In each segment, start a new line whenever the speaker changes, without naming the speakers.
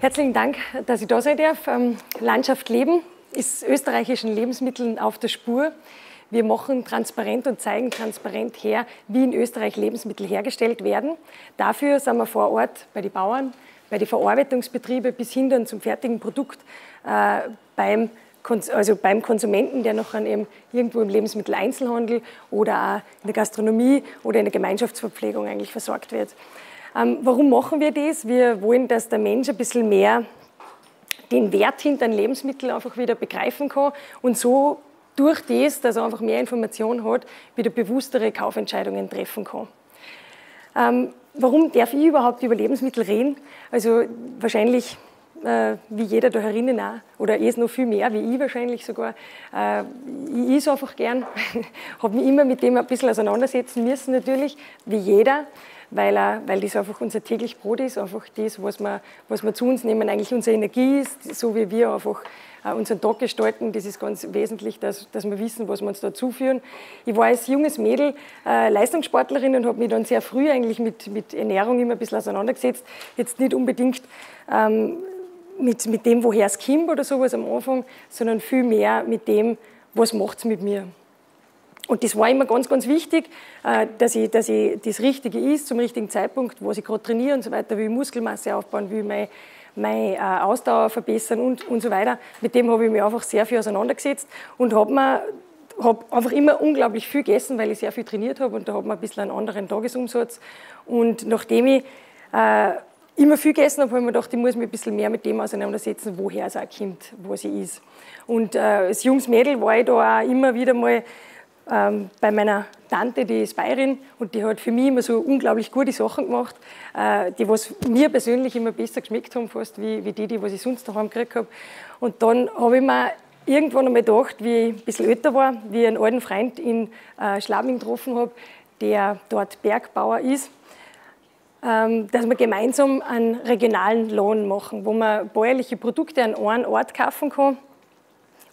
Herzlichen Dank, dass ich da sein darf. Ähm, Landschaft Leben ist österreichischen Lebensmitteln auf der Spur. Wir machen transparent und zeigen transparent her, wie in Österreich Lebensmittel hergestellt werden. Dafür sind wir vor Ort bei den Bauern, bei den Verarbeitungsbetrieben bis hin dann zum fertigen Produkt äh, beim, also beim Konsumenten, der noch irgendwo im Lebensmitteleinzelhandel oder auch in der Gastronomie oder in der Gemeinschaftsverpflegung eigentlich versorgt wird. Ähm, warum machen wir das? Wir wollen, dass der Mensch ein bisschen mehr den Wert hinter einem Lebensmittel einfach wieder begreifen kann und so durch das, dass er einfach mehr Informationen hat, wieder bewusstere Kaufentscheidungen treffen kann. Ähm, warum darf ich überhaupt über Lebensmittel reden? Also wahrscheinlich äh, wie jeder da herinnen auch, oder er ist noch viel mehr, wie ich wahrscheinlich sogar. Äh, ich is einfach gern, habe mich immer mit dem ein bisschen auseinandersetzen müssen natürlich, wie jeder weil, er, weil das einfach unser täglich Brot ist, einfach das, was wir, was wir zu uns nehmen, eigentlich unsere Energie ist, so wie wir einfach äh, unseren Tag gestalten. Das ist ganz wesentlich, dass, dass wir wissen, was wir uns da zuführen. Ich war als junges Mädel äh, Leistungssportlerin und habe mich dann sehr früh eigentlich mit, mit Ernährung immer ein bisschen auseinandergesetzt. Jetzt nicht unbedingt ähm, mit, mit dem, woher es kommt oder sowas am Anfang, sondern viel mehr mit dem, was macht es mit mir. Und das war immer ganz, ganz wichtig, äh, dass ich, dass ich das Richtige ist zum richtigen Zeitpunkt, wo ich gerade trainiere und so weiter, wie ich Muskelmasse aufbauen, will meine, meine äh, Ausdauer verbessern und, und so weiter. Mit dem habe ich mich einfach sehr viel auseinandergesetzt und habe mir habe einfach immer unglaublich viel gegessen, weil ich sehr viel trainiert habe und da habe ich ein bisschen einen anderen Tagesumsatz. Und nachdem ich äh, immer viel gegessen habe, habe ich mir gedacht, ich muss mich ein bisschen mehr mit dem auseinandersetzen, woher es auch kommt, wo sie ist. Und äh, als junges Mädel war ich da auch immer wieder mal ähm, bei meiner Tante, die ist Bayerin und die hat für mich immer so unglaublich gute Sachen gemacht, äh, die was mir persönlich immer besser geschmeckt haben, fast wie, wie die, die was ich sonst daheim gekriegt habe. Und dann habe ich mir irgendwann einmal gedacht, wie ich ein bisschen älter war, wie ich einen alten Freund in äh, Schlabing getroffen habe, der dort Bergbauer ist, ähm, dass wir gemeinsam einen regionalen Lohn machen, wo man bäuerliche Produkte an einem Ort kaufen kann,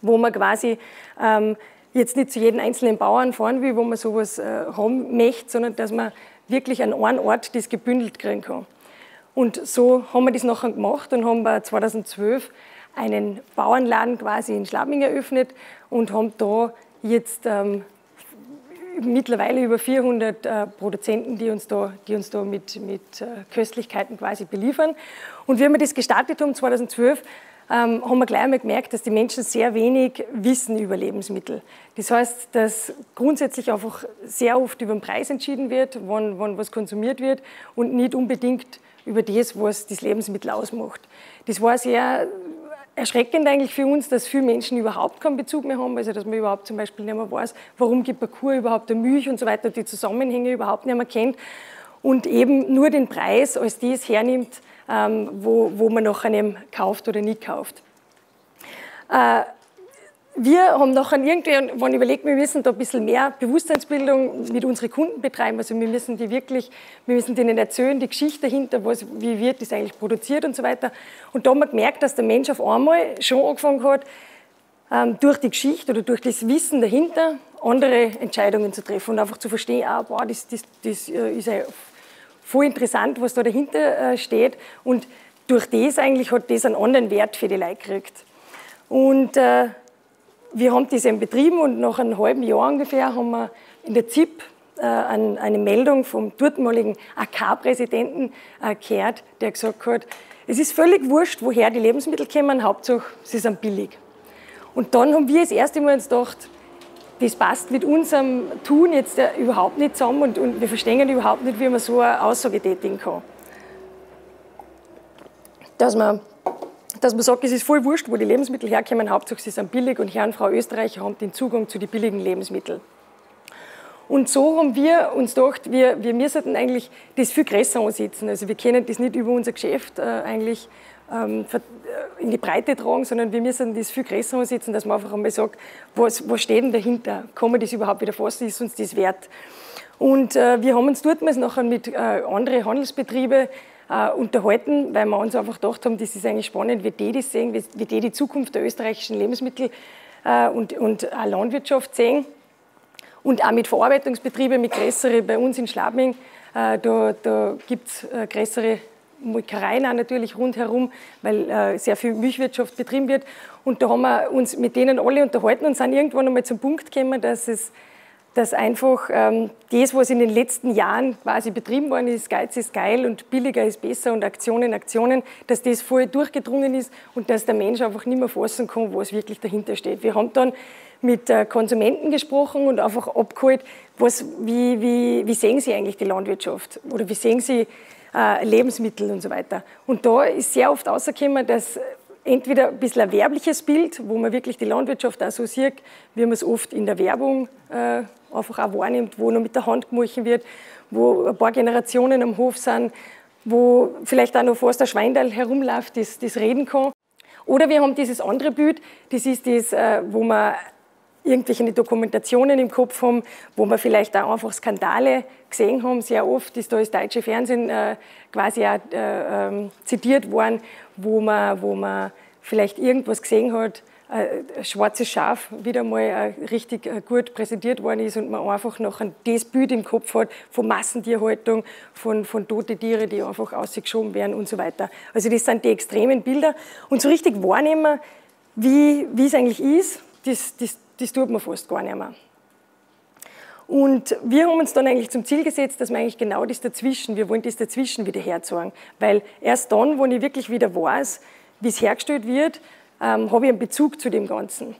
wo man quasi ähm, jetzt nicht zu jedem einzelnen Bauern fahren will, wo man sowas äh, haben möchte, sondern dass man wirklich an einem Ort das gebündelt kriegen kann. Und so haben wir das nachher gemacht und haben 2012 einen Bauernladen quasi in Schlabing eröffnet und haben da jetzt ähm, mittlerweile über 400 äh, Produzenten, die uns da, die uns da mit, mit äh, Köstlichkeiten quasi beliefern. Und wie wir das gestartet haben 2012, ähm, haben wir gleich einmal gemerkt, dass die Menschen sehr wenig wissen über Lebensmittel. Das heißt, dass grundsätzlich einfach sehr oft über den Preis entschieden wird, wann, wann was konsumiert wird und nicht unbedingt über das, was das Lebensmittel ausmacht. Das war sehr erschreckend eigentlich für uns, dass viele Menschen überhaupt keinen Bezug mehr haben, also dass man überhaupt zum Beispiel nicht mehr weiß, warum gibt Kuh überhaupt eine Milch und so weiter, die Zusammenhänge überhaupt nicht mehr kennt und eben nur den Preis als das hernimmt, wo, wo man noch einem kauft oder nicht kauft. Äh, wir haben nachher irgendwann überlegt, wir müssen da ein bisschen mehr Bewusstseinsbildung mit unseren Kunden betreiben. Also wir müssen die wirklich, wir müssen denen erzählen, die Geschichte dahinter, was, wie wird das eigentlich produziert und so weiter. Und da haben wir gemerkt, dass der Mensch auf einmal schon angefangen hat, ähm, durch die Geschichte oder durch das Wissen dahinter andere Entscheidungen zu treffen und einfach zu verstehen, ah, boah, das, das, das äh, ist ja voll interessant, was da dahinter äh, steht. Und durch das eigentlich hat das einen anderen Wert für die Leute gekriegt. Und äh, wir haben das eben betrieben und nach einem halben Jahr ungefähr haben wir in der ZIP äh, eine Meldung vom dortmaligen AK-Präsidenten äh, gehört, der gesagt hat, es ist völlig wurscht, woher die Lebensmittel kommen, Hauptsache sie sind billig. Und dann haben wir das erste Mal uns gedacht, das passt mit unserem Tun jetzt überhaupt nicht zusammen und, und wir verstehen überhaupt nicht, wie man so eine Aussage tätigen kann. Dass man, dass man sagt, es ist voll wurscht, wo die Lebensmittel herkommen, Hauptsache sie sind billig und Herr und Frau Österreicher haben den Zugang zu den billigen Lebensmitteln. Und so haben wir uns gedacht, wir, wir müssen eigentlich das viel größer ansetzen. Also wir können das nicht über unser Geschäft äh, eigentlich ähm, äh, in die Breite tragen, sondern wir müssen das viel größer ansetzen, dass man einfach einmal sagt, was, was steht denn dahinter? Kann man das überhaupt wieder fassen? Ist uns das wert? Und äh, wir haben uns dort nachher mit äh, anderen Handelsbetrieben äh, unterhalten, weil wir uns einfach gedacht haben, das ist eigentlich spannend, wie die das sehen, wie, wie die die Zukunft der österreichischen Lebensmittel äh, und, und auch Landwirtschaft sehen. Und auch mit Verarbeitungsbetrieben, mit größeren, bei uns in Schlabing, äh, da, da gibt es größere Molkereien auch natürlich rundherum, weil äh, sehr viel Milchwirtschaft betrieben wird. Und da haben wir uns mit denen alle unterhalten und sind irgendwann einmal zum Punkt gekommen, dass es dass einfach ähm, das, was in den letzten Jahren quasi betrieben worden ist, Geiz ist geil und billiger ist besser und Aktionen, Aktionen, dass das voll durchgedrungen ist und dass der Mensch einfach nicht mehr fassen kann, was wirklich dahinter steht. Wir haben dann mit äh, Konsumenten gesprochen und einfach abgeholt, was, wie, wie, wie sehen sie eigentlich die Landwirtschaft oder wie sehen sie äh, Lebensmittel und so weiter. Und da ist sehr oft rausgekommen, dass entweder ein bisschen ein werbliches Bild, wo man wirklich die Landwirtschaft auch so sieht, wie man es oft in der Werbung äh, einfach auch wahrnimmt, wo noch mit der Hand gemolchen wird, wo ein paar Generationen am Hof sind, wo vielleicht auch noch fast der Schweindal herumläuft, das, das reden kann. Oder wir haben dieses andere Bild, das ist das, äh, wo man irgendwelche Dokumentationen im Kopf haben, wo wir vielleicht auch einfach Skandale gesehen haben. Sehr oft ist da das deutsche Fernsehen äh, quasi auch äh, ähm, zitiert worden, wo man, wo man vielleicht irgendwas gesehen hat, äh, ein schwarzes Schaf wieder mal äh, richtig äh, gut präsentiert worden ist und man einfach noch ein das Bild im Kopf hat von Massentierhaltung, von, von toten Tieren, die einfach ausgeschoben werden und so weiter. Also das sind die extremen Bilder. Und so richtig wahrnehmen, wie, wie es eigentlich ist, das, das das tut man fast gar nicht mehr. Und wir haben uns dann eigentlich zum Ziel gesetzt, dass wir eigentlich genau das dazwischen, wir wollen das dazwischen wieder herzeigen. Weil erst dann, wo ich wirklich wieder weiß, wie es hergestellt wird, ähm, habe ich einen Bezug zu dem Ganzen.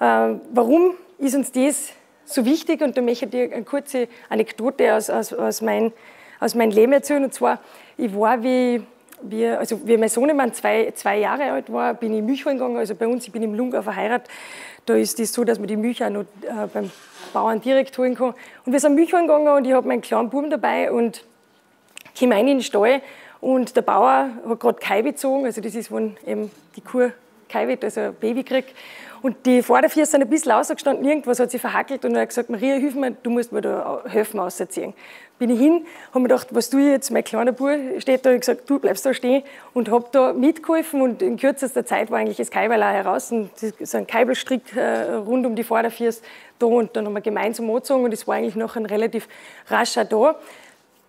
Ähm, warum ist uns das so wichtig? Und da möchte ich dir eine kurze Anekdote aus, aus, aus, mein, aus meinem Leben erzählen. Und zwar, ich war, wie, wie, also wie mein Sohnemann zwei, zwei Jahre alt war, bin ich Milch gegangen. Also bei uns, ich bin im Lungau verheiratet. Da ist es so, dass man die Milch auch noch äh, beim Bauern direkt holen kann. Und wir sind Milch gegangen und ich habe meinen kleinen Buben dabei und komme rein in den Stall und der Bauer hat gerade Kai bezogen, also das ist, wenn eben die Kuh Kai wird, also ein Baby kriegt. Und die Vordervier sind ein bisschen rausgestanden, irgendwas hat sie verhackelt und er hat gesagt, Maria, hilf mir, du musst mir da helfen ausziehen. Bin ich hin, habe mir gedacht, was tue ich jetzt, mein kleiner Bub steht da, und gesagt, du bleibst da stehen und habe da mitgeholfen und in kürzester Zeit war eigentlich das Kaiberl auch heraus und so ein Keibelstrick äh, rund um die Vorderviers da und dann haben wir gemeinsam angezogen und es war eigentlich noch ein relativ rascher da.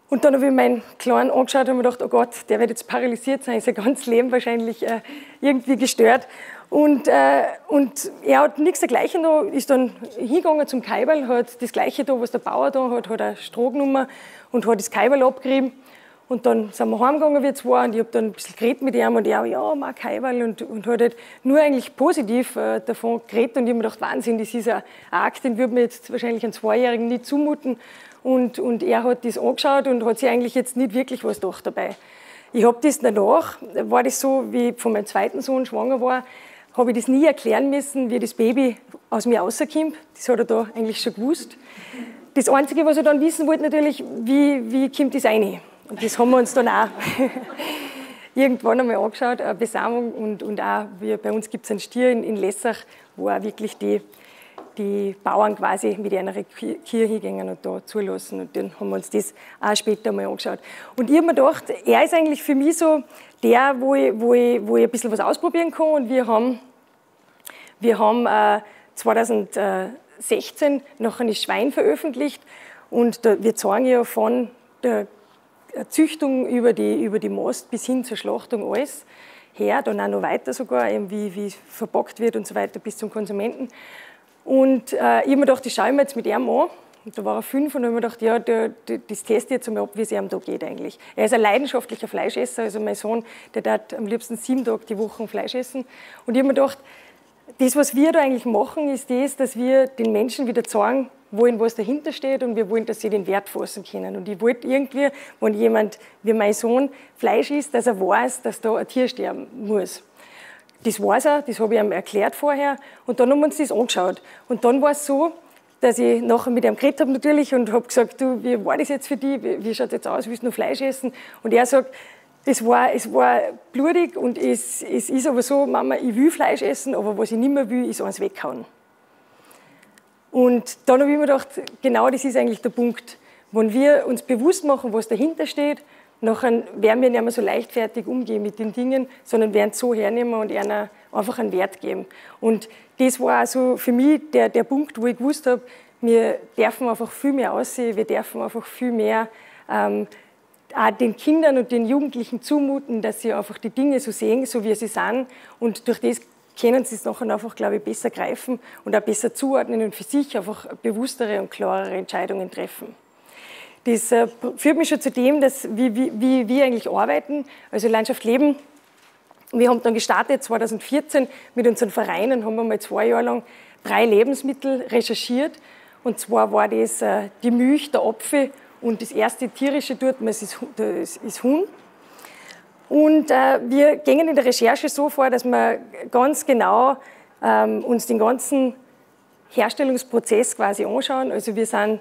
Und dann habe ich meinen Kleinen angeschaut und mir gedacht, oh Gott, der wird jetzt paralysiert sein, sein ganzes Leben wahrscheinlich äh, irgendwie gestört. Und, äh, und er hat nichts dergleichen da, ist dann hingegangen zum Kaiberl, hat das Gleiche da, was der Bauer da hat, hat eine Stroh genommen und hat das Kaiberl abgerieben. Und dann sind wir heimgegangen, wir zwei, und ich habe dann ein bisschen geredet mit ihm und er, ja, mag Kaiberl und, und hat halt nur eigentlich positiv äh, davon geredet und ich habe mir gedacht, Wahnsinn, das ist ein Akt, den würde mir jetzt wahrscheinlich einen Zweijährigen nicht zumuten. Und, und er hat das angeschaut und hat sich eigentlich jetzt nicht wirklich was gedacht dabei. Ich habe das danach, war das so, wie ich von meinem zweiten Sohn schwanger war, habe ich das nie erklären müssen, wie das Baby aus mir rauskommt. Das hat er da eigentlich schon gewusst. Das Einzige, was er dann wissen wollte, natürlich, wie, wie kommt das rein? Und das haben wir uns dann auch irgendwann einmal angeschaut, eine Besamung und, und auch, wie bei uns gibt es einen Stier in, in Lessach, wo auch wirklich die, die Bauern quasi mit einer Kirche gingen und da zulassen. Und dann haben wir uns das auch später mal angeschaut. Und ich habe mir gedacht, er ist eigentlich für mich so der, wo ich, wo ich, wo ich ein bisschen was ausprobieren kann. Und wir haben, wir haben äh, 2016 noch ein Schwein veröffentlicht. Und da, wir zeigen ja von der Züchtung über die, über die Most bis hin zur Schlachtung alles her, dann auch noch weiter sogar, wie, wie verpackt wird und so weiter bis zum Konsumenten. Und äh, ich habe mir gedacht, ich schaue mir jetzt mit ihm an. Und da war er fünf und habe mir gedacht, ja, der, der, das teste ich jetzt einmal ab, wie es ihm da geht eigentlich. Er ist ein leidenschaftlicher Fleischesser, also mein Sohn, der darf am liebsten sieben Tage die Woche Fleisch essen. Und ich habe mir gedacht, das, was wir da eigentlich machen, ist das, dass wir den Menschen wieder zeigen wollen, was dahinter steht und wir wollen, dass sie den Wert fassen können. Und ich wollte irgendwie, wenn jemand wie mein Sohn Fleisch isst, dass er weiß, dass da ein Tier sterben muss. Das weiß er, das habe ich ihm erklärt vorher. Und dann haben wir uns das angeschaut. Und dann war es so, dass ich nachher mit ihm geredet habe natürlich und habe gesagt, du, wie war das jetzt für dich? Wie, wie schaut jetzt aus? Willst du noch Fleisch essen? Und er sagt, es war, es war blutig und es, es ist aber so, Mama, ich will Fleisch essen, aber was ich nicht mehr will, ist eins weghauen. Und dann habe ich mir gedacht, genau das ist eigentlich der Punkt. Wenn wir uns bewusst machen, was dahinter steht, Nachher werden wir nicht mehr so leichtfertig umgehen mit den Dingen, sondern werden es so hernehmen und ihnen einfach einen Wert geben. Und das war also für mich der, der Punkt, wo ich gewusst habe, wir dürfen einfach viel mehr aussehen, wir dürfen einfach viel mehr ähm, auch den Kindern und den Jugendlichen zumuten, dass sie einfach die Dinge so sehen, so wie sie sind. Und durch das können sie es nachher einfach, glaube ich, besser greifen und auch besser zuordnen und für sich einfach bewusstere und klarere Entscheidungen treffen. Das äh, führt mich schon zu dem, dass, wie, wie, wie wir eigentlich arbeiten. Also Landschaft Leben wir haben dann gestartet 2014 mit unseren Vereinen, haben wir mal zwei Jahre lang drei Lebensmittel recherchiert. Und zwar war das äh, die Milch, der Apfel und das erste tierische dort, das ist, das ist Huhn. Und äh, wir gehen in der Recherche so vor, dass wir ganz genau ähm, uns den ganzen Herstellungsprozess quasi anschauen. Also wir sind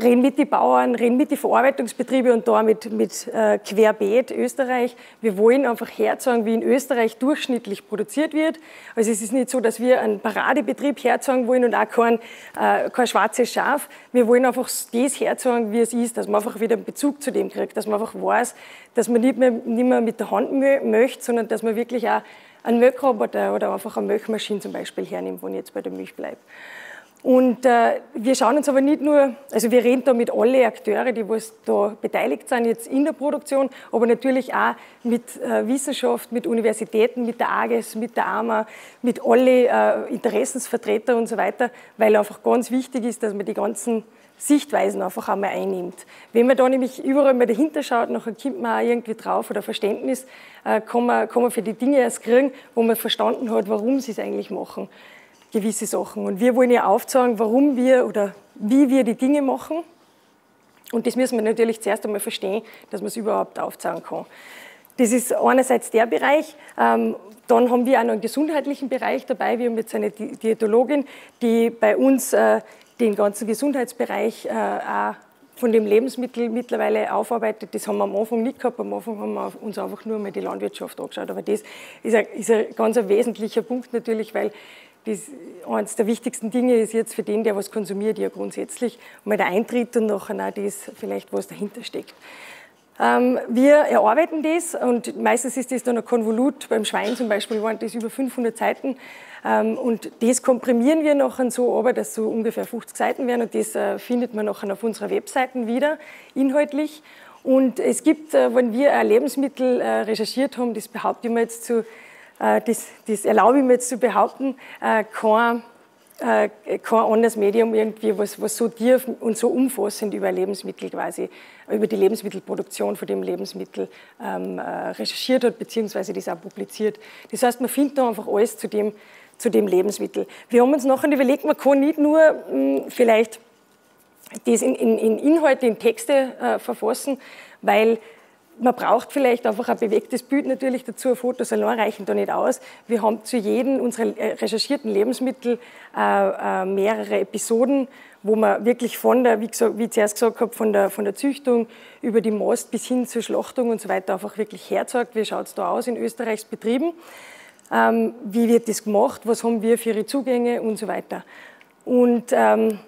reden mit den Bauern, reden mit den Verarbeitungsbetrieben und da mit, mit äh, Querbeet Österreich. Wir wollen einfach herzeigen, wie in Österreich durchschnittlich produziert wird. Also es ist nicht so, dass wir einen Paradebetrieb herzeigen wollen und auch kein, äh, kein schwarzes Schaf. Wir wollen einfach das herzeigen, wie es ist, dass man einfach wieder einen Bezug zu dem kriegt, dass man einfach weiß, dass man nicht mehr, nicht mehr mit der Hand möchte, sondern dass man wirklich auch einen Milchroboter oder einfach eine Milchmaschine zum Beispiel hernimmt, wo ich jetzt bei der Milch bleibe. Und äh, wir schauen uns aber nicht nur, also wir reden da mit allen Akteure, die was da beteiligt sind jetzt in der Produktion, aber natürlich auch mit äh, Wissenschaft, mit Universitäten, mit der AGES, mit der AMA, mit allen äh, Interessensvertreter und so weiter, weil einfach ganz wichtig ist, dass man die ganzen Sichtweisen einfach einmal einnimmt. Wenn man da nämlich überall mal dahinter schaut, nachher kommt man auch irgendwie drauf oder Verständnis, äh, kann, man, kann man für die Dinge erst kriegen, wo man verstanden hat, warum sie es eigentlich machen gewisse Sachen. Und wir wollen ja aufzeigen, warum wir oder wie wir die Dinge machen. Und das müssen wir natürlich zuerst einmal verstehen, dass man es überhaupt aufzeigen kann. Das ist einerseits der Bereich. Ähm, dann haben wir auch noch einen gesundheitlichen Bereich dabei. Wir haben jetzt eine Diätologin, die bei uns äh, den ganzen Gesundheitsbereich äh, auch von dem Lebensmittel mittlerweile aufarbeitet. Das haben wir am Anfang nicht gehabt. Am Anfang haben wir uns einfach nur mal die Landwirtschaft angeschaut. Aber das ist ein, ganz wesentlicher Punkt natürlich, weil das, eines der wichtigsten Dinge ist jetzt für den, der was konsumiert, ja grundsätzlich mal der Eintritt und nachher auch das vielleicht, was dahinter steckt. Ähm, wir erarbeiten das und meistens ist das dann ein Konvolut. Beim Schwein zum Beispiel waren das über 500 Seiten. Ähm, und das komprimieren wir nachher so, aber dass so ungefähr 50 Seiten werden und das äh, findet man nachher auf unserer Webseite wieder, inhaltlich. Und es gibt, äh, wenn wir ein Lebensmittel äh, recherchiert haben, das behaupte ich mir jetzt zu das, das erlaube ich mir jetzt zu behaupten, äh, kein, äh, kein anderes Medium irgendwie, was, was so tief und so umfassend über Lebensmittel quasi, über die Lebensmittelproduktion von dem Lebensmittel ähm, recherchiert hat, beziehungsweise das auch publiziert. Das heißt, man findet da einfach alles zu dem, zu dem Lebensmittel. Wir haben uns nachher überlegt, man kann nicht nur mh, hm, vielleicht das in, in, in Inhalte, in Texte äh, verfassen, weil man braucht vielleicht einfach ein bewegtes Bild natürlich dazu. Fotos allein reichen da nicht aus. Wir haben zu jedem unserer äh, recherchierten Lebensmittel äh, äh, mehrere Episoden, wo man wirklich von der, wie, gesagt, wie ich zuerst gesagt habe, von der, von der Züchtung über die Most bis hin zur Schlachtung und so weiter einfach wirklich herzeigt. Wie schaut es da aus in Österreichs Betrieben? Ähm, wie wird das gemacht? Was haben wir für ihre Zugänge und so weiter? Und ähm,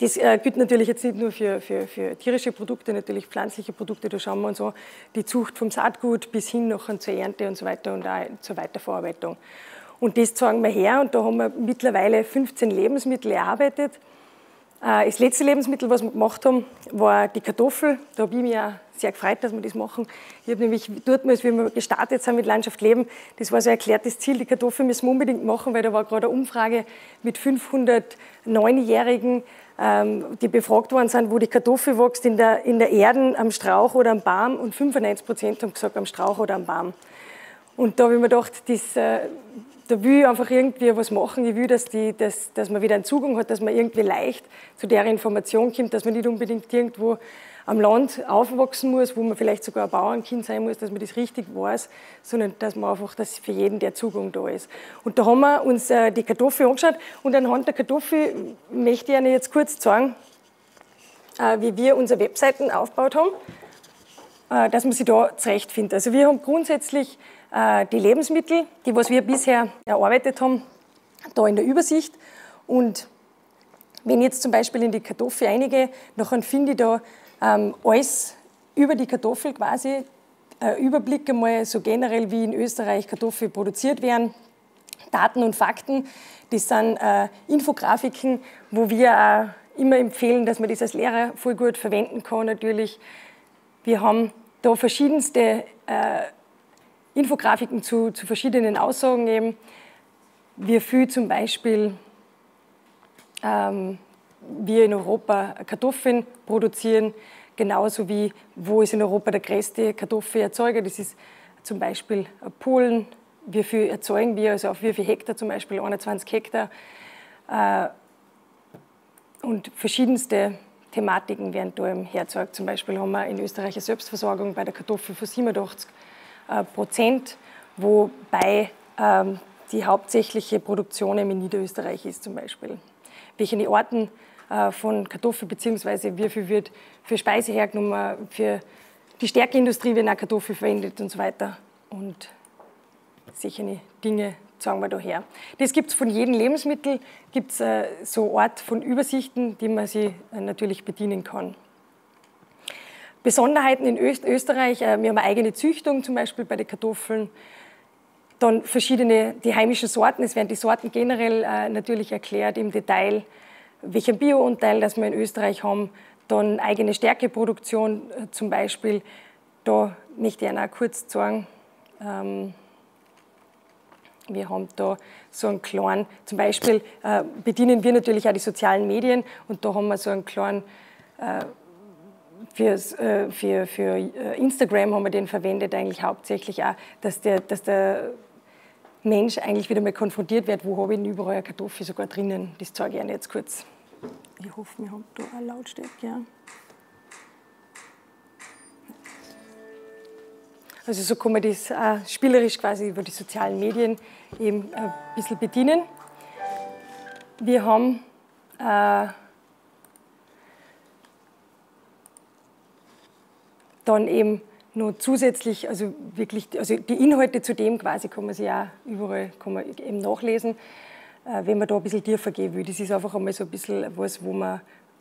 das äh, gilt natürlich jetzt nicht nur für, für, für, tierische Produkte, natürlich pflanzliche Produkte, da schauen wir uns an, die Zucht vom Saatgut bis hin noch zur Ernte und so weiter und auch zur Weiterverarbeitung. Und das zeigen wir her und da haben wir mittlerweile 15 Lebensmittel erarbeitet. Äh, das letzte Lebensmittel, was wir gemacht haben, war die Kartoffel. Da habe ich mich auch sehr gefreut, dass wir das machen. Ich habe nämlich dort, als wir gestartet sind mit Landschaft Leben, das war so ein erklärtes Ziel, die Kartoffel müssen wir unbedingt machen, weil da war gerade eine Umfrage mit 500 Neunjährigen, ähm, die befragt worden sind, wo die Kartoffel wächst, in der, in der Erde, am Strauch oder am Baum. Und 95 Prozent haben gesagt, am Strauch oder am Baum. Und da habe ich mir gedacht, das, äh, da will ich einfach irgendwie was machen. Ich will, dass, die, dass, dass man wieder einen Zugang hat, dass man irgendwie leicht zu der Information kommt, dass man nicht unbedingt irgendwo am Land aufwachsen muss, wo man vielleicht sogar ein Bauernkind sein muss, dass man das richtig weiß, sondern dass man einfach, dass für jeden der Zugang da ist. Und da haben wir uns äh, die Kartoffel angeschaut und anhand der Kartoffel möchte ich Ihnen jetzt kurz zeigen, äh, wie wir unsere Webseiten aufgebaut haben, äh, dass man sie da zurechtfindet. Also wir haben grundsätzlich die Lebensmittel, die was wir bisher erarbeitet haben, da in der Übersicht und wenn ich jetzt zum Beispiel in die Kartoffel einige, dann finde ich da ähm, alles über die Kartoffel quasi, äh, Überblick einmal so generell, wie in Österreich Kartoffeln produziert werden, Daten und Fakten. Das sind äh, Infografiken, wo wir auch immer empfehlen, dass man das als Lehrer voll gut verwenden kann natürlich. Wir haben da verschiedenste äh, Infografiken zu, zu, verschiedenen Aussagen eben. Wie viel zum Beispiel ähm, wir in Europa Kartoffeln produzieren, genauso wie wo ist in Europa der größte Kartoffelerzeuger. Das ist zum Beispiel Polen. Wie viel erzeugen wir, also auf wie viel Hektar zum Beispiel, 21 Hektar. Äh, und verschiedenste Thematiken werden da erzeugt. Zum Beispiel haben wir in Österreich eine Selbstversorgung bei der Kartoffel von 87 äh, Prozent, wobei ähm, die hauptsächliche Produktion in Niederösterreich ist zum Beispiel. Welche Orten von Kartoffeln beziehungsweise wie viel wird für Speise hergenommen, für die Stärkeindustrie werden auch Kartoffeln verwendet und so weiter. Und solche Dinge sagen wir daher. Das gibt es von jedem Lebensmittel, gibt es äh, so Art von Übersichten, die man sich äh, natürlich bedienen kann. Besonderheiten in Öst Österreich, äh, wir haben eine eigene Züchtung, zum Beispiel bei den Kartoffeln. Dann verschiedene, die heimischen Sorten, es werden die Sorten generell äh, natürlich erklärt im Detail welchen Bioanteil das wir in Österreich haben, dann eigene Stärkeproduktion äh, zum Beispiel. Da möchte ich Ihnen auch kurz sagen, ähm, wir haben da so einen kleinen, zum Beispiel äh, bedienen wir natürlich auch die sozialen Medien und da haben wir so einen kleinen, äh, für, äh, für, für äh, Instagram haben wir den verwendet eigentlich hauptsächlich auch, dass der, dass der Mensch eigentlich wieder mal konfrontiert wird, wo habe ich denn überall eine Kartoffel sogar drinnen. Das zeige ich Ihnen jetzt kurz. Ich hoffe, wir haben da eine Lautstärke. Ja. Also so kann man das auch spielerisch quasi über die sozialen Medien eben ein bisschen bedienen. Wir haben äh, dann eben nur zusätzlich, also wirklich, also die Inhalte zu dem quasi kann man sich auch überall kann man eben nachlesen. Äh, wenn man da ein bisschen tiefer gehen will. Das ist einfach einmal so ein bisschen was, wo man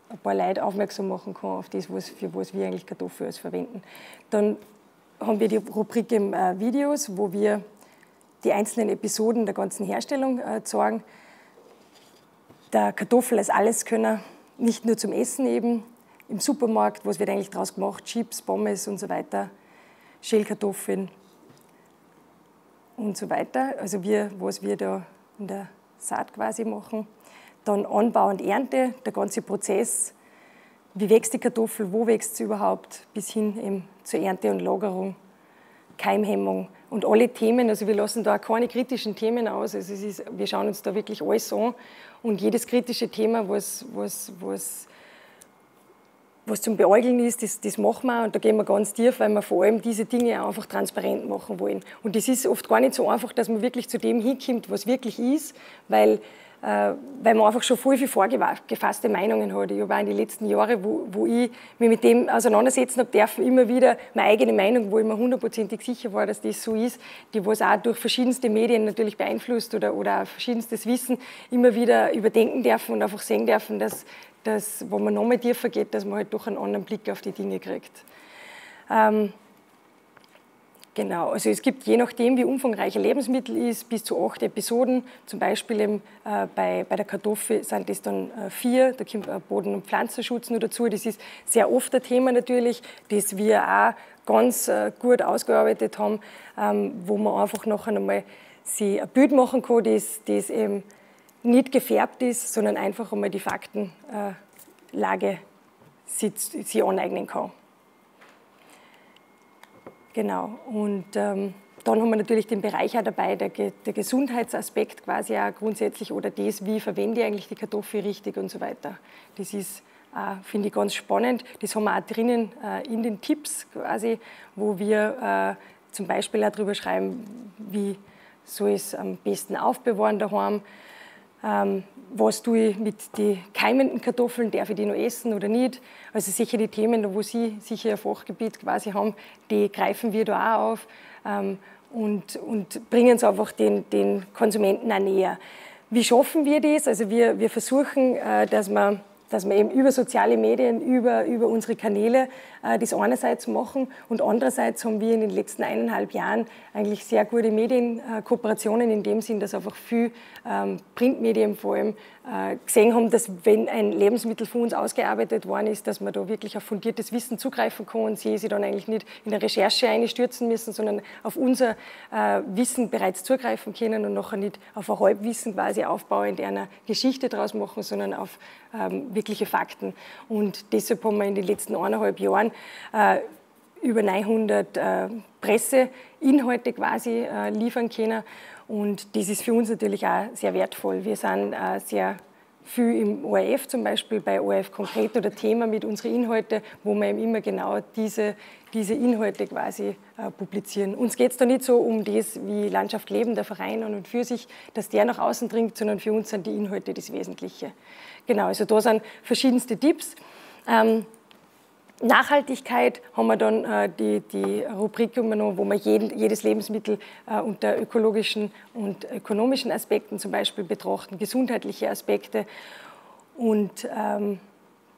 ein paar Leute aufmerksam machen kann auf das, was, für was wir eigentlich Kartoffeln verwenden. Dann haben wir die Rubrik im äh, Videos, wo wir die einzelnen Episoden der ganzen Herstellung äh, zeigen. Der Kartoffel als Alleskönner, nicht nur zum Essen eben, im Supermarkt, was wird eigentlich daraus gemacht, Chips, Pommes und so weiter, Schälkartoffeln und so weiter. Also wir, was wir da in der Saat quasi machen. Dann Anbau und Ernte, der ganze Prozess. Wie wächst die Kartoffel, wo wächst sie überhaupt, bis hin eben zur Ernte und Lagerung, Keimhemmung und alle Themen. Also wir lassen da auch keine kritischen Themen aus. Also ist, wir schauen uns da wirklich alles an und jedes kritische Thema, was, was, was was zum Beäugeln ist, das, das machen wir und da gehen wir ganz tief, weil wir vor allem diese Dinge einfach transparent machen wollen. Und das ist oft gar nicht so einfach, dass man wirklich zu dem hinkommt, was wirklich ist, weil, äh, weil man einfach schon voll viel vorgefasste Meinungen hat. Ich habe auch in den letzten Jahren, wo, wo ich mich mit dem auseinandersetzen habe dürfen, immer wieder meine eigene Meinung, wo ich mir hundertprozentig sicher war, dass das so ist, die was auch durch verschiedenste Medien natürlich beeinflusst oder, oder verschiedenstes Wissen immer wieder überdenken dürfen und einfach sehen dürfen, dass dass, wo man nochmal tiefer geht, dass man halt doch einen anderen Blick auf die Dinge kriegt. Ähm, genau, also es gibt je nachdem, wie umfangreich ein Lebensmittel ist, bis zu acht Episoden. Zum Beispiel eben, äh, bei, bei der Kartoffel sind das dann äh, vier, da kommt äh, Boden- und Pflanzenschutz nur dazu. Das ist sehr oft ein Thema natürlich, das wir auch ganz äh, gut ausgearbeitet haben, ähm, wo man einfach noch einmal sich ein Bild machen kann, das, das eben nicht gefärbt ist, sondern einfach einmal die Faktenlage äh, sich, sich aneignen kann. Genau. Und ähm, dann haben wir natürlich den Bereich auch dabei, der, der Gesundheitsaspekt quasi auch grundsätzlich oder das, wie verwende ich eigentlich die Kartoffel richtig und so weiter. Das ist, äh, finde ich, ganz spannend. Das haben wir auch drinnen äh, in den Tipps quasi, wo wir äh, zum Beispiel auch darüber schreiben, wie soll ich es am besten aufbewahren daheim, ähm, was tue ich mit den keimenden Kartoffeln, darf ich die noch essen oder nicht? Also sicher die Themen, wo Sie sicher ein Fachgebiet quasi haben, die greifen wir da auch auf ähm, und, und bringen es einfach den, den Konsumenten auch näher. Wie schaffen wir das? Also wir, wir versuchen, äh, dass wir dass wir eben über soziale Medien, über, über unsere Kanäle das einerseits machen und andererseits haben wir in den letzten eineinhalb Jahren eigentlich sehr gute Medienkooperationen in dem Sinn, dass einfach viel ähm, Printmedien vor allem äh, gesehen haben, dass wenn ein Lebensmittel von uns ausgearbeitet worden ist, dass man da wirklich auf fundiertes Wissen zugreifen kann und sie sich dann eigentlich nicht in der Recherche einstürzen müssen, sondern auf unser äh, Wissen bereits zugreifen können und nachher nicht auf ein Halbwissen quasi aufbauend einer Geschichte draus machen, sondern auf ähm, wirkliche Fakten. Und deshalb haben wir in den letzten eineinhalb Jahren äh, über 900 äh, Presseinhalte quasi äh, liefern können. Und das ist für uns natürlich auch sehr wertvoll. Wir sind äh, sehr viel im ORF zum Beispiel, bei ORF Konkret oder Thema mit unseren Inhalten, wo wir eben immer genau diese, diese Inhalte quasi äh, publizieren. Uns geht es da nicht so um das, wie Landschaft leben, der Verein an und für sich, dass der nach außen dringt, sondern für uns sind die Inhalte das Wesentliche. Genau, also da sind verschiedenste Tipps. Ähm, Nachhaltigkeit haben wir dann äh, die, die Rubrik übernommen, wo wir jeden, jedes Lebensmittel äh, unter ökologischen und ökonomischen Aspekten zum Beispiel betrachten, gesundheitliche Aspekte. Und ähm,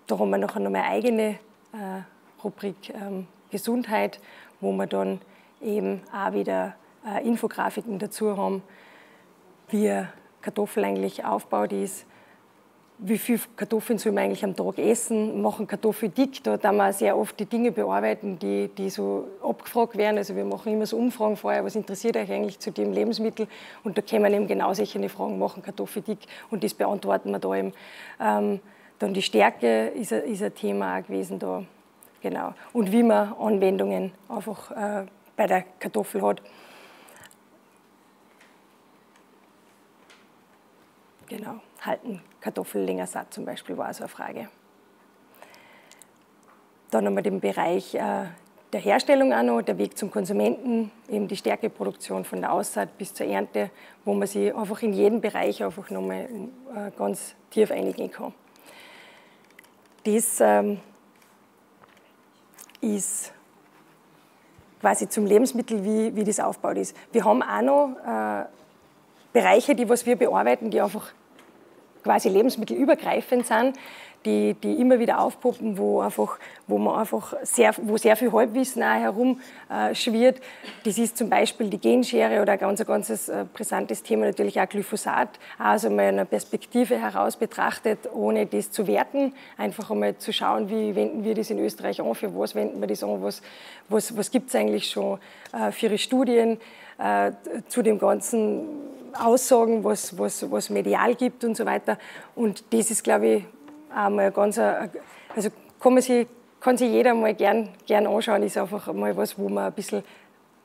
da haben wir noch eine eigene äh, Rubrik ähm, Gesundheit, wo wir dann eben auch wieder äh, Infografiken dazu haben, wie Kartoffel eigentlich aufgebaut ist, wie viel Kartoffeln soll man eigentlich am Tag essen, machen Kartoffeln dick, da da wir sehr oft die Dinge bearbeiten, die, die so abgefragt werden. Also wir machen immer so Umfragen vorher, was interessiert euch eigentlich zu dem Lebensmittel und da können wir eben genau solche Fragen machen, Kartoffeln dick und das beantworten wir da eben. Ähm, dann die Stärke ist ist ein Thema auch gewesen da, genau. Und wie man Anwendungen einfach äh, bei der Kartoffel hat. Genau, halten Kartoffel länger satt zum Beispiel war so eine Frage. Dann haben wir den Bereich äh, der Herstellung auch noch, der Weg zum Konsumenten, eben die Stärkeproduktion von der Aussaat bis zur Ernte, wo man sich einfach in jedem Bereich einfach nochmal äh, ganz tief einigen kann. Das ähm, ist quasi zum Lebensmittel, wie, wie das aufgebaut ist. Wir haben auch noch äh, Bereiche, die was wir bearbeiten, die einfach quasi lebensmittelübergreifend sind, die, die immer wieder aufpoppen, wo, einfach, wo, man einfach sehr, wo sehr viel Halbwissen auch herumschwirrt. Äh, das ist zum Beispiel die Genschere oder ein ganz, ganz äh, brisantes Thema natürlich auch Glyphosat. Also mal eine Perspektive heraus betrachtet, ohne das zu werten. Einfach einmal zu schauen, wie wenden wir das in Österreich an, für was wenden wir das an, was, was, was gibt es eigentlich schon äh, für Studien äh, zu dem ganzen Aussagen, was, was, was medial gibt und so weiter. Und das ist, glaube ich, einmal ganz, also kann, man sich, kann sich jeder mal gern, gern anschauen, ist einfach mal was, wo man ein bisschen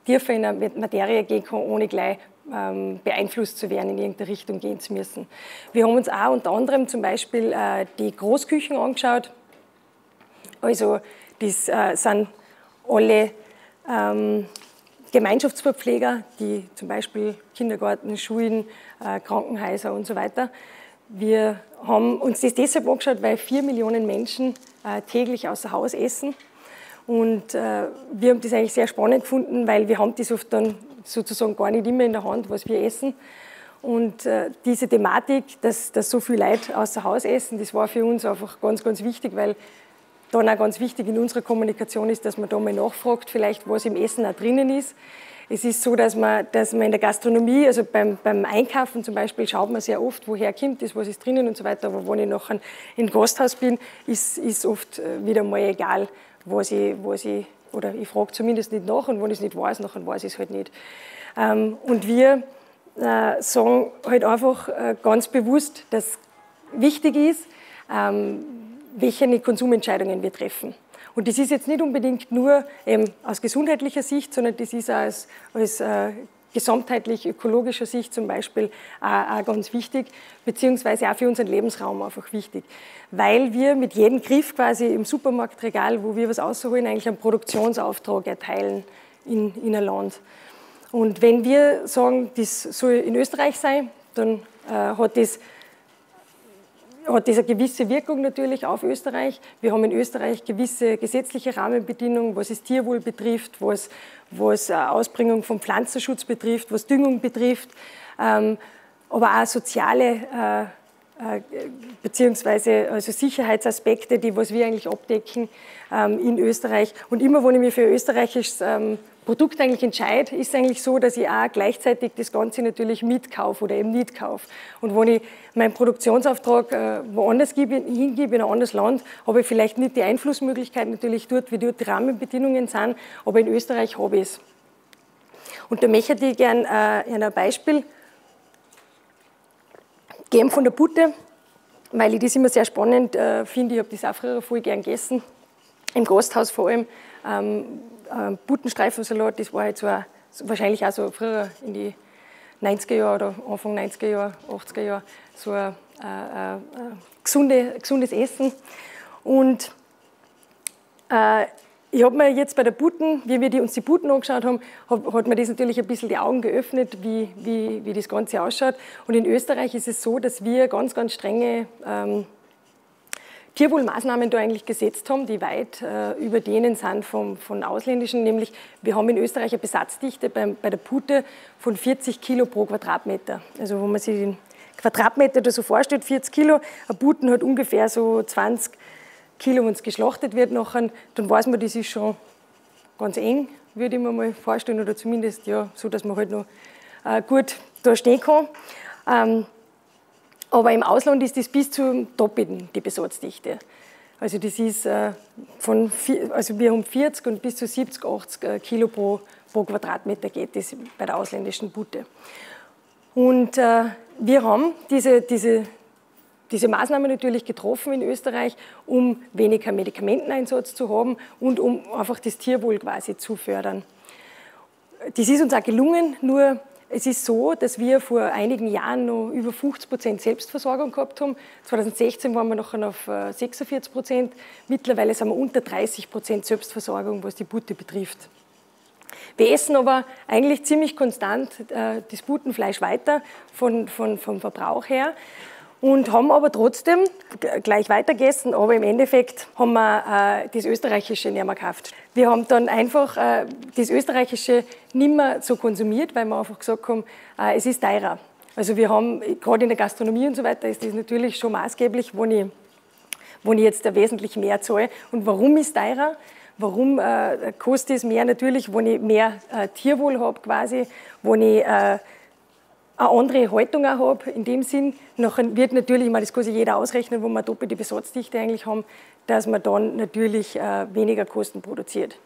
tiefer in eine Materie gehen kann, ohne gleich ähm, beeinflusst zu werden, in irgendeine Richtung gehen zu müssen. Wir haben uns auch unter anderem zum Beispiel äh, die Großküchen angeschaut. Also das äh, sind alle ähm, Gemeinschaftsverpfleger, die zum Beispiel Kindergarten, Schulen, äh, Krankenhäuser und so weiter. Wir haben uns das deshalb angeschaut, weil vier Millionen Menschen äh, täglich außer Haus essen. Und äh, wir haben das eigentlich sehr spannend gefunden, weil wir haben das oft dann sozusagen gar nicht immer in der Hand, was wir essen. Und diese Thematik, dass, dass so viele Leute außer Haus essen, das war für uns einfach ganz, ganz wichtig, weil dann auch ganz wichtig in unserer Kommunikation ist, dass man da mal nachfragt, vielleicht was im Essen auch drinnen ist. Es ist so, dass man, dass man in der Gastronomie, also beim, beim Einkaufen zum Beispiel, schaut man sehr oft, woher kommt das, was ist drinnen und so weiter. Aber wenn ich nachher im Gasthaus bin, ist, ist oft äh, wieder mal egal, was ich, was ich oder ich frage zumindest nicht nach und wenn ich es nicht weiß, nachher weiß ich es halt nicht. Ähm, und wir äh, sagen halt einfach äh, ganz bewusst, dass wichtig ist, ähm, welche Konsumentscheidungen wir treffen. Und das ist jetzt nicht unbedingt nur ähm, aus gesundheitlicher Sicht, sondern das ist auch als, als äh, gesamtheitlich ökologischer Sicht zum Beispiel auch, auch ganz wichtig, beziehungsweise auch für unseren Lebensraum einfach wichtig. Weil wir mit jedem Griff quasi im Supermarktregal, wo wir was ausholen, eigentlich einen Produktionsauftrag erteilen in, in ein Land. Und wenn wir sagen, das soll in Österreich sein, dann äh, hat das hat das eine gewisse Wirkung natürlich auf Österreich. Wir haben in Österreich gewisse gesetzliche Rahmenbedingungen, was das Tierwohl betrifft, was, was Ausbringung vom Pflanzenschutz betrifft, was Düngung betrifft, ähm, aber auch soziale äh, äh, beziehungsweise also Sicherheitsaspekte, die was wir eigentlich abdecken ähm, in Österreich. Und immer, wenn ich mich für österreichisches ähm, Produkt eigentlich entscheide, ist es eigentlich so, dass ich auch gleichzeitig das Ganze natürlich mitkaufe oder eben nicht kaufe. Und wenn ich meinen Produktionsauftrag äh, woanders gebe, hingebe, in ein anderes Land, habe ich vielleicht nicht die Einflussmöglichkeit natürlich dort, wie dort die Rahmenbedingungen sind, aber in Österreich habe ich es. Und da möchte ich gerne äh, ein Beispiel geben von der Butte, weil ich das immer sehr spannend äh, finde. Ich habe das auch früher voll gern gegessen, im Gasthaus vor allem. Ähm, äh, Buttenstreifensalat, das war halt so ein, wahrscheinlich auch so früher in die 90er Jahre oder Anfang 90er Jahre, 80er Jahre, so ein äh, äh, gesunde, gesundes Essen. Und äh, ich habe mir jetzt bei der Buten, wie wir die, uns die Buten angeschaut haben, hab, hat mir das natürlich ein bisschen die Augen geöffnet, wie, wie, wie das Ganze ausschaut. Und in Österreich ist es so, dass wir ganz, ganz strenge ähm, Tierwohlmaßnahmen da eigentlich gesetzt haben, die weit äh, über denen sind vom, von ausländischen. Nämlich, wir haben in Österreich eine Besatzdichte bei, bei der Pute von 40 Kilo pro Quadratmeter. Also, wo man sich den Quadratmeter da so vorstellt, 40 Kilo, ein Puten hat ungefähr so 20 Kilo, wenn es geschlachtet wird, nachher, dann weiß man, das ist schon ganz eng, würde ich mir mal vorstellen, oder zumindest ja, so, dass man halt noch äh, gut da stehen kann. Ähm, aber im Ausland ist das bis zum Doppelten, die Besatzdichte. Also das ist äh, von, also wir haben 40 und bis zu 70, 80 äh, Kilo pro, pro Quadratmeter geht das bei der ausländischen Butte. Und äh, wir haben diese, diese diese Maßnahme natürlich getroffen in Österreich, um weniger Medikamenteneinsatz zu haben und um einfach das Tierwohl quasi zu fördern. Das ist uns auch gelungen, nur es ist so, dass wir vor einigen Jahren noch über 50 Prozent Selbstversorgung gehabt haben. 2016 waren wir noch auf 46 äh, Prozent. Mittlerweile sind wir unter 30 Prozent Selbstversorgung, was die Butte betrifft. Wir essen aber eigentlich ziemlich konstant äh, das Butenfleisch weiter von, von, vom Verbrauch her und haben aber trotzdem gleich weitergegessen, aber im Endeffekt haben wir äh, das Österreichische nicht mehr gekauft. Wir haben dann einfach äh, das Österreichische nicht mehr so konsumiert, weil wir einfach gesagt haben, äh, es ist teurer. Also wir haben, gerade in der Gastronomie und so weiter, ist das natürlich schon maßgeblich, wo ich, wo ich jetzt wesentlich mehr zahle. Und warum ist teurer? Warum äh, kostet es mehr? Natürlich, wo ich mehr äh, Tierwohl habe quasi, wo ich äh, eine andere Haltung auch habe, in dem Sinn. Nachher wird natürlich, ich meine, das kann sich jeder ausrechnen, wo wir doppelte Besatzdichte eigentlich haben, dass man dann natürlich äh, weniger Kosten produziert.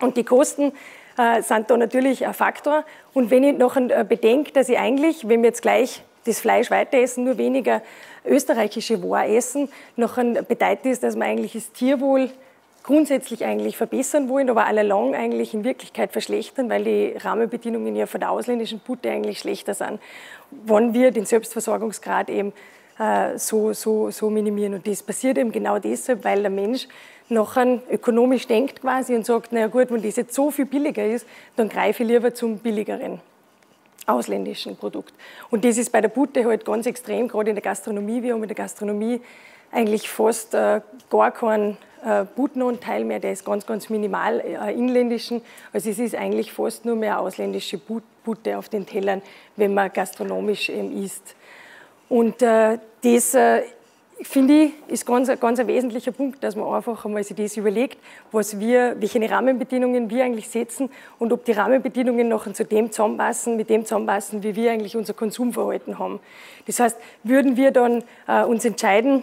Und die Kosten äh, sind da natürlich ein Faktor. Und wenn ich nachher äh, bedenke, dass ich eigentlich, wenn wir jetzt gleich das Fleisch weiter essen, nur weniger österreichische Ware essen, nachher bedeutet das, dass man eigentlich das Tierwohl grundsätzlich eigentlich verbessern wollen, aber allalong eigentlich in Wirklichkeit verschlechtern, weil die Rahmenbedingungen ja von der ausländischen Butte eigentlich schlechter sind, wenn wir den Selbstversorgungsgrad eben äh, so, so, so minimieren. Und das passiert eben genau deshalb, weil der Mensch nachher ökonomisch denkt quasi und sagt, naja gut, wenn das jetzt so viel billiger ist, dann greife ich lieber zum billigeren ausländischen Produkt. Und das ist bei der Butte halt ganz extrem, gerade in der Gastronomie. Wir haben in der Gastronomie eigentlich fast äh, gar keinen äh, Butenanteil mehr, der ist ganz, ganz minimal äh, inländischen. Also es ist eigentlich fast nur mehr ausländische But Butte auf den Tellern, wenn man gastronomisch ähm, isst. Und äh, das finde ich, ist ganz, ganz ein wesentlicher Punkt, dass man einfach einmal sich das überlegt, was wir, welche Rahmenbedingungen wir eigentlich setzen und ob die Rahmenbedingungen noch zu dem zusammenpassen, mit dem zusammenpassen, wie wir eigentlich unser Konsumverhalten haben. Das heißt, würden wir dann äh, uns entscheiden,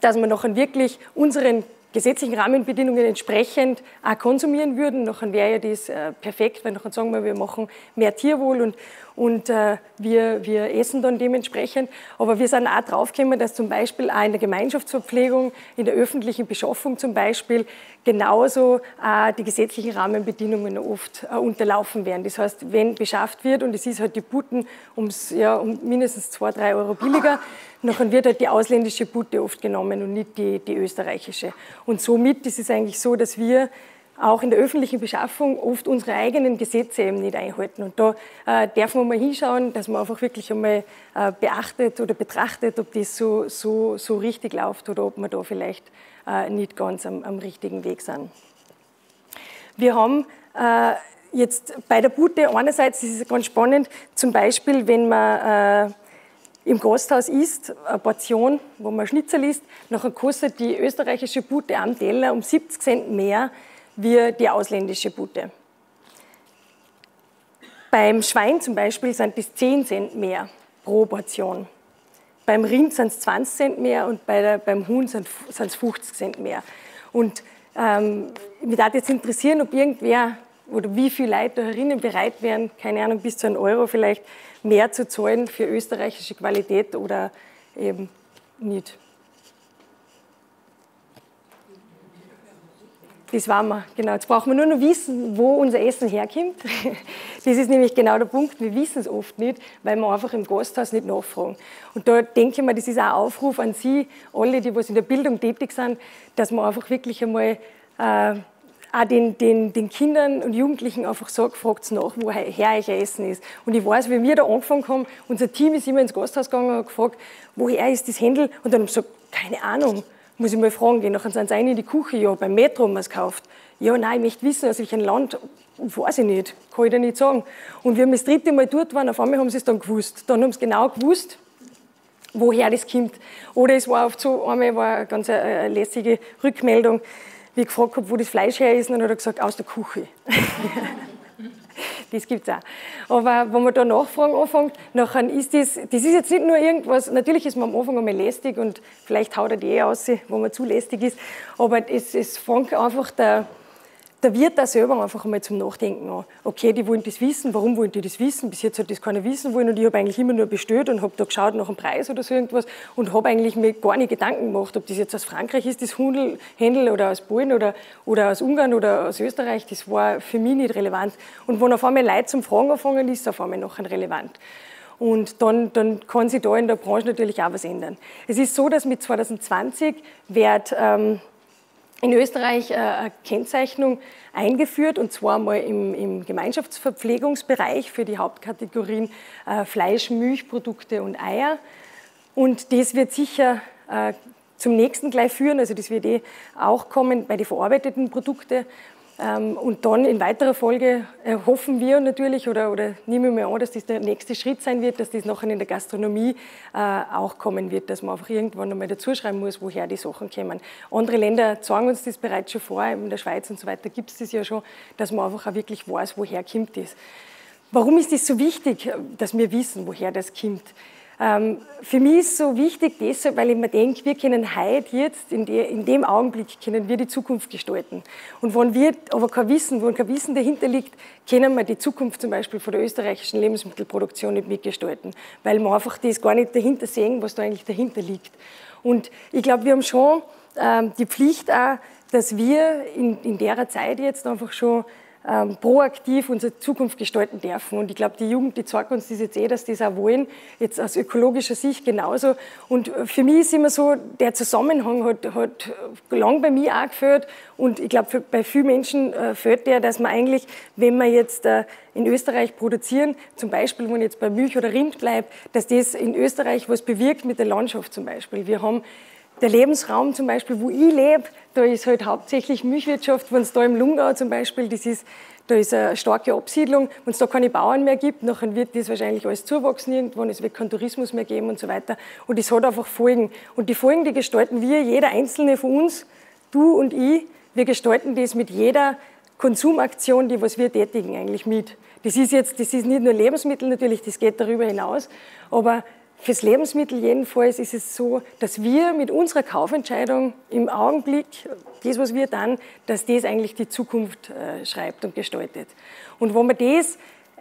dass wir nachher wirklich unseren gesetzlichen Rahmenbedingungen entsprechend auch konsumieren würden, dann wäre ja das äh, perfekt, weil dann sagen wir, wir machen mehr Tierwohl und, und äh, wir, wir essen dann dementsprechend. Aber wir sind auch draufgekommen, dass zum Beispiel auch in der Gemeinschaftsverpflegung, in der öffentlichen Beschaffung zum Beispiel, genauso äh, die gesetzlichen Rahmenbedingungen oft äh, unterlaufen werden. Das heißt, wenn beschafft wird und es ist halt die Buten ums, ja, um mindestens zwei, drei Euro billiger, dann wird halt die ausländische Butte oft genommen und nicht die, die österreichische. Und somit ist es eigentlich so, dass wir auch in der öffentlichen Beschaffung oft unsere eigenen Gesetze eben nicht einhalten. Und da äh, darf man mal hinschauen, dass man einfach wirklich einmal äh, beachtet oder betrachtet, ob das so, so, so richtig läuft oder ob wir da vielleicht äh, nicht ganz am, am, richtigen Weg sind. Wir haben äh, jetzt bei der Bute einerseits ist es ganz spannend, zum Beispiel, wenn man äh, im Gasthaus isst, eine Portion, wo man Schnitzel isst, nachher kostet die österreichische Bute am Teller um 70 Cent mehr wie die ausländische Bute. Beim Schwein zum Beispiel sind das 10 Cent mehr pro Portion. Beim Rind sind es 20 Cent mehr und bei der, beim Huhn sind es 50 Cent mehr. Und ähm, mich würde jetzt interessieren, ob irgendwer oder wie viele Leute da herinnen bereit wären, keine Ahnung, bis zu einem Euro vielleicht mehr zu zahlen für österreichische Qualität oder eben nicht. Das war wir, genau. Jetzt brauchen wir nur noch wissen, wo unser Essen herkommt. Das ist nämlich genau der Punkt. Wir wissen es oft nicht, weil wir einfach im Gasthaus nicht nachfragen. Und da denke ich mir, das ist auch ein Aufruf an Sie, alle, die was in der Bildung tätig sind, dass man einfach wirklich einmal äh, auch den, den, den, Kindern und Jugendlichen einfach sagt, fragt nach, woher euer Essen ist. Und ich weiß, wie wir da angefangen haben, unser Team ist immer ins Gasthaus gegangen und gefragt, woher ist das Händel? Und dann haben sie gesagt, keine Ahnung, muss ich mal fragen gehen. Dann sind sie rein in die Küche, ja, beim Metro haben wir es gekauft. Ja, nein, ich möchte wissen, aus welchem Land, weiß ich nicht, kann ich dir nicht sagen. Und wir das dritte Mal dort waren, auf einmal haben sie es dann gewusst. Dann haben sie genau gewusst, woher das kommt. Oder es war oft so, einmal war eine ganz eine äh, lässige Rückmeldung, wie ich gefragt habe, wo das Fleisch her ist, und dann hat er gesagt, aus der Küche. das gibt es auch. Aber wenn man da nachfragen anfängt, nachher ist das, das ist jetzt nicht nur irgendwas, natürlich ist man am Anfang einmal lästig und vielleicht haut er die eh aus, wo man zu lästig ist, aber es, es fängt einfach der, da wird da selber einfach einmal zum Nachdenken an. Okay, die wollen das wissen, warum wollen die das wissen? Bis jetzt hat das keiner wissen wollen und ich habe eigentlich immer nur bestellt und habe da geschaut nach dem Preis oder so irgendwas und habe eigentlich mir gar nicht Gedanken gemacht, ob das jetzt aus Frankreich ist, das Händel oder aus Polen oder, oder aus Ungarn oder aus Österreich, das war für mich nicht relevant. Und wenn auf einmal Leute zum Fragen anfangen, ist es auf einmal nachher relevant. Und dann, dann kann sich da in der Branche natürlich auch was ändern. Es ist so, dass mit 2020 wird ähm, in Österreich äh, eine Kennzeichnung eingeführt, und zwar mal im, im Gemeinschaftsverpflegungsbereich für die Hauptkategorien äh, Fleisch, Milchprodukte und Eier. Und das wird sicher äh, zum nächsten gleich führen, also das wird eh auch kommen bei den verarbeiteten Produkten. Ähm, und dann in weiterer Folge hoffen wir natürlich oder, oder nehmen wir an, dass das der nächste Schritt sein wird, dass das nachher in der Gastronomie äh, auch kommen wird, dass man einfach irgendwann einmal dazuschreiben muss, woher die Sachen kommen. Andere Länder zeigen uns das bereits schon vor, in der Schweiz und so weiter gibt es das ja schon, dass man einfach auch wirklich weiß, woher kommt das. Warum ist es so wichtig, dass wir wissen, woher das kommt? Ähm, für mich ist so wichtig deshalb, weil ich mir denke, wir können heute, jetzt, in, dem Augenblick, können wir die Zukunft gestalten. Und wenn wir aber kein Wissen, wo kein Wissen dahinter liegt, können wir die Zukunft zum Beispiel von der österreichischen Lebensmittelproduktion nicht mitgestalten, weil wir einfach das gar nicht dahinter sehen, was da eigentlich dahinter liegt. Und ich glaube, wir haben schon ähm, die Pflicht auch, dass wir in, in der Zeit jetzt einfach schon ähm, proaktiv unsere Zukunft gestalten dürfen. Und ich glaube, die Jugend, die zeigt uns das jetzt eh, dass die das auch wollen, jetzt aus ökologischer Sicht genauso. Und für mich ist immer so, der Zusammenhang hat, hat lang bei mir auch geführt. Und ich glaube, bei vielen Menschen äh, fehlt der, dass man eigentlich, wenn wir jetzt äh, in Österreich produzieren, zum Beispiel, wenn ich jetzt bei Milch oder Rind bleibt, dass das in Österreich was bewirkt mit der Landschaft zum Beispiel. Wir haben der Lebensraum zum Beispiel, wo ich lebe, da ist halt hauptsächlich Milchwirtschaft. Wenn es da im Lungau zum Beispiel, das ist, da ist eine starke Absiedlung. Wenn es da keine Bauern mehr gibt, dann wird das wahrscheinlich alles zuwachsen irgendwann. Es wird keinen Tourismus mehr geben und so weiter. Und das hat einfach Folgen. Und die Folgen, die gestalten wir, jeder Einzelne von uns, du und ich, wir gestalten das mit jeder Konsumaktion, die was wir tätigen, eigentlich mit. Das ist jetzt, das ist nicht nur Lebensmittel natürlich, das geht darüber hinaus, aber Fürs Lebensmittel jedenfalls ist es so, dass wir mit unserer Kaufentscheidung im Augenblick, das, was wir dann, dass das eigentlich die Zukunft äh, schreibt und gestaltet. Und wenn man das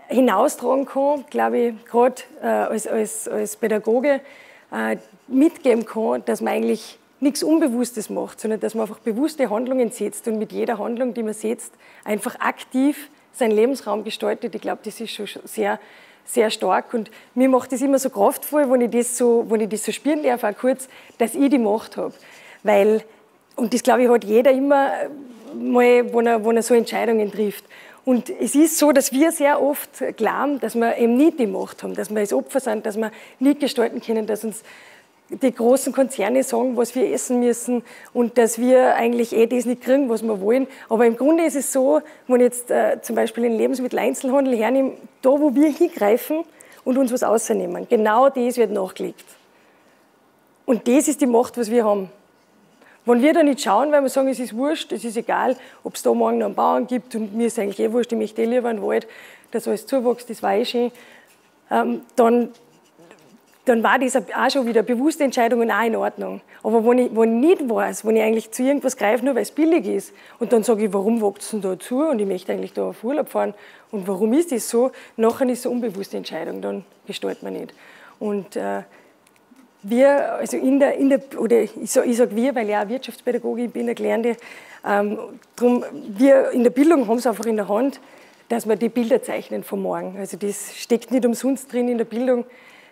hinaustragen kann, glaube ich, gerade äh, als, als, als Pädagoge äh, mitgeben kann, dass man eigentlich nichts Unbewusstes macht, sondern dass man einfach bewusste Handlungen setzt und mit jeder Handlung, die man setzt, einfach aktiv seinen Lebensraum gestaltet. Ich glaube, das ist schon sehr sehr stark. Und mir macht das immer so kraftvoll, wenn ich das so, wenn ich das so spüren darf, auch kurz, dass ich die Macht habe. Weil, und das glaube ich hat jeder immer mal, wenn er, wenn er so Entscheidungen trifft. Und es ist so, dass wir sehr oft glauben, dass wir eben nicht die Macht haben, dass wir als Opfer sind, dass wir nicht gestalten können, dass uns die großen Konzerne sagen, was wir essen müssen und dass wir eigentlich eh das nicht kriegen, was wir wollen. Aber im Grunde ist es so, wenn ich jetzt äh, zum Beispiel den Lebensmitteleinzelhandel hernehme, da wo wir hingreifen und uns was ausnehmen. Genau das wird nachgelegt. Und das ist die Macht, was wir haben. Wenn wir da nicht schauen, weil wir sagen, es ist wurscht, es ist egal, ob es da morgen noch einen Bauern gibt und mir ist eigentlich eh wurscht, ich möchte eh lieber einen Wald, dass alles zuwächst, das war eh schön, ähm, dann, dann war das auch schon wieder bewusste Entscheidung und auch in Ordnung. Aber wenn ich, wenn ich nicht weiß, wenn ich eigentlich zu irgendwas greife, nur weil es billig ist, und dann sage ich, warum es denn da zu und ich möchte eigentlich da auf Urlaub fahren und warum ist das so, nachher ist es eine unbewusste Entscheidung, dann gestaltet man nicht. Und äh, wir, also in der, in der oder ich sage sag wir, weil ich auch Wirtschaftspädagogin bin, eine Gelernte, ähm, drum, wir in der Bildung haben es einfach in der Hand, dass wir die Bilder zeichnen von morgen. Also das steckt nicht umsonst drin in der Bildung.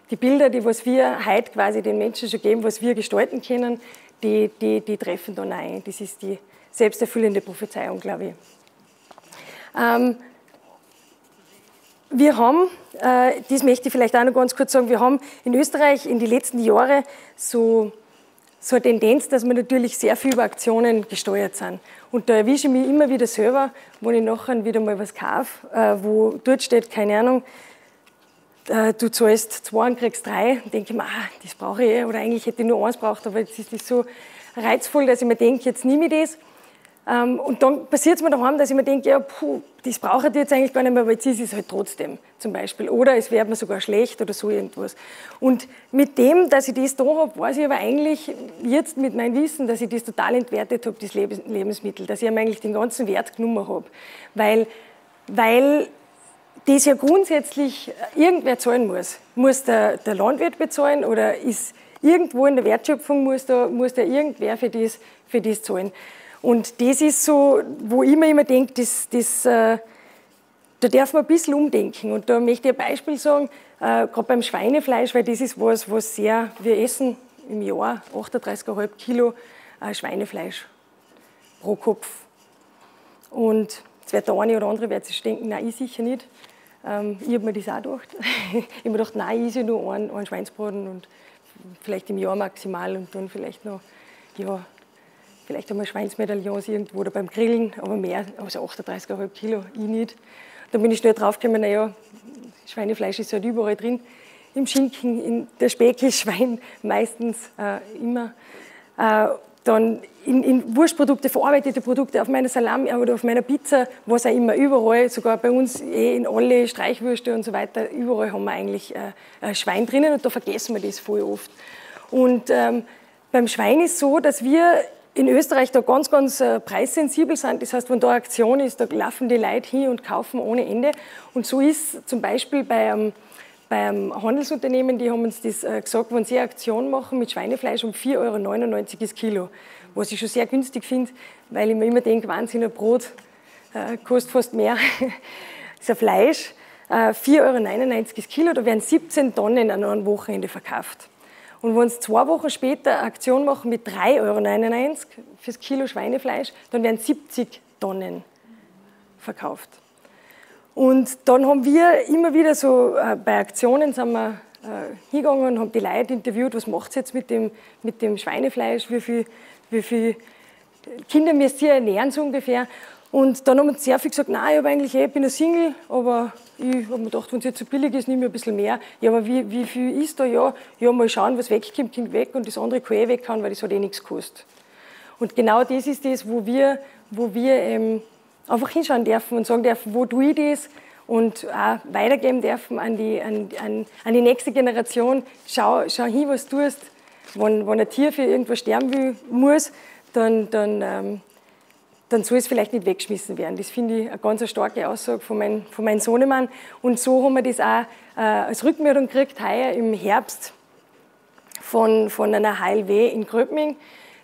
Die Bilder, die was wir heute quasi den Menschen schon geben, was wir gestalten können, die, die, die treffen dann ein. Das ist die selbsterfüllende Prophezeiung, glaube ich. Ähm, wir haben, äh, das möchte ich vielleicht auch noch ganz kurz sagen, wir haben in Österreich in den letzten Jahren so, so eine Tendenz, dass wir natürlich sehr viel über Aktionen gesteuert sind. Und da erwische ich mich immer wieder selber, wo ich nachher wieder mal was kaufe, äh, wo dort steht, keine Ahnung, du zahlst zwei und kriegst drei, denke ich mir, ah, das brauche ich eh, oder eigentlich hätte ich nur eins braucht, aber jetzt ist das so reizvoll, dass ich mir denke, jetzt nehme ich das ähm, und dann passiert es mir daheim, dass ich mir denke, ja, puh, das brauche ich jetzt eigentlich gar nicht mehr, aber jetzt ist es halt trotzdem zum Beispiel. Oder es wird mir sogar schlecht oder so irgendwas. Und mit dem, dass ich das da habe, weiß ich aber eigentlich jetzt mit meinem Wissen, dass ich das total entwertet habe, das Lebensmittel, dass ich eigentlich den ganzen Wert genommen habe. Weil, weil das ja grundsätzlich irgendwer zahlen muss. Muss der, der Landwirt bezahlen oder ist irgendwo in der Wertschöpfung muss da, muss da irgendwer für das, für das zahlen. Und das ist so, wo ich mir immer denke, das, das, äh, da darf man ein bisschen umdenken. Und da möchte ich ein Beispiel sagen, äh, gerade beim Schweinefleisch, weil das ist was, was sehr, wir essen im Jahr 38,5 Kilo äh, Schweinefleisch pro Kopf. Und jetzt wird der eine oder andere wird sich denken, nein, ich sicher nicht. Ähm, ich habe mir das auch gedacht. ich habe mir gedacht, nein, ich nur einen, einen Schweinsbraten und vielleicht im Jahr maximal und dann vielleicht noch ja, vielleicht einmal Schweinsmedaillons irgendwo oder beim Grillen, aber mehr, also 38,5 Kilo, ich nicht. Dann bin ich schnell draufgekommen, naja, Schweinefleisch ist halt überall drin. Im Schinken, in der Speck ist Schwein meistens äh, immer. Äh, dann in, in, Wurstprodukte, verarbeitete Produkte, auf meiner Salami oder auf meiner Pizza, was auch immer, überall, sogar bei uns eh in alle Streichwürste und so weiter, überall haben wir eigentlich äh, Schwein drinnen und da vergessen wir das voll oft. Und ähm, beim Schwein ist so, dass wir in Österreich da ganz, ganz äh, preissensibel sind. Das heißt, wenn da Aktion ist, da laufen die Leute hin und kaufen ohne Ende. Und so ist zum Beispiel bei einem, bei einem Handelsunternehmen, die haben uns das äh, gesagt, wenn sie eine Aktion machen mit Schweinefleisch um 4,99 Euro das Kilo, was ich schon sehr günstig finde, weil ich mir immer denke, Wahnsinn, ein Brot äh, kostet fast mehr. das ist ein Fleisch. Äh, 4,99 Euro das Kilo, da werden 17 Tonnen an einem Wochenende verkauft. Und wenn Sie zwei Wochen später eine Aktion machen mit 3,99 Euro fürs Kilo Schweinefleisch, dann werden 70 Tonnen verkauft. Und dann haben wir immer wieder so, äh, bei Aktionen sind wir äh, hingegangen und haben die Leute interviewt, was macht jetzt mit dem, mit dem Schweinefleisch, wie viele wie viel Kinder müsst ihr ernähren so ungefähr. Und dann haben wir sehr viel gesagt, nein, ich habe eigentlich eh, ich bin ein Single, aber ich habe mir gedacht, wenn es jetzt so billig ist, nehme ich ein bisschen mehr. Ja, aber wie, wie viel ist da? Ja, ja, mal schauen, was wegkommt, kommt weg und das andere kann eh weghauen, weil das hat eh nichts gekostet. Und genau das ist das, wo wir, wo wir ähm, einfach hinschauen dürfen und sagen dürfen, wo tue ich das und auch weitergeben dürfen an die, an, an, an die nächste Generation. Schau, schau hin, was du tust. Wenn, wenn ein Tier für irgendwas sterben will, muss, dann, dann ähm, dann soll es vielleicht nicht weggeschmissen werden. Das finde ich eine ganz starke Aussage von, mein, von meinem Sohnemann. Und so haben wir das auch äh, als Rückmeldung gekriegt, heuer im Herbst von, von einer HLW in Gröbming.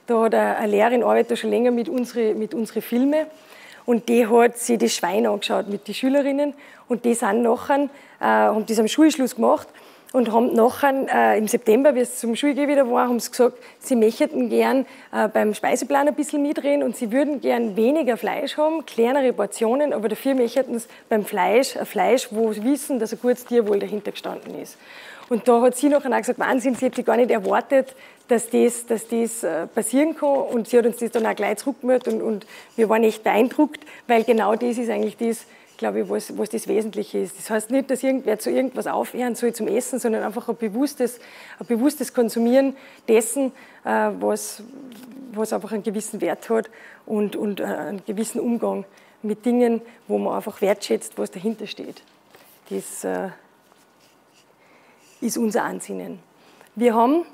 Da hat eine Lehrerin arbeitet schon länger mit unseren mit unsere Filmen. Und die hat sich das Schwein angeschaut mit den Schülerinnen. Und die sind nachher, äh, haben das am Schulschluss gemacht und haben nachher äh, im September, wie es zum Schulgehen wieder war, haben sie gesagt, sie möchten gern äh, beim Speiseplan ein bisschen mitreden und sie würden gern weniger Fleisch haben, kleinere Portionen, aber dafür möchten sie beim Fleisch ein Fleisch, wo sie wissen, dass ein gutes Tierwohl dahinter gestanden ist. Und da hat sie nachher auch gesagt, Wahnsinn, sie hätte gar nicht erwartet, dass das, dass das äh, passieren kann. Und sie hat uns das dann auch gleich zurückgemeldet und, und wir waren echt beeindruckt, weil genau das ist eigentlich das, glaube ich, was, was das Wesentliche ist. Das heißt nicht, dass irgendwer zu irgendwas aufhören soll zum Essen, sondern einfach ein bewusstes, ein bewusstes Konsumieren dessen, äh, was, was einfach einen gewissen Wert hat und, und äh, einen gewissen Umgang mit Dingen, wo man einfach wertschätzt, was dahinter steht. Das ist unser Ansinnen. Wir haben,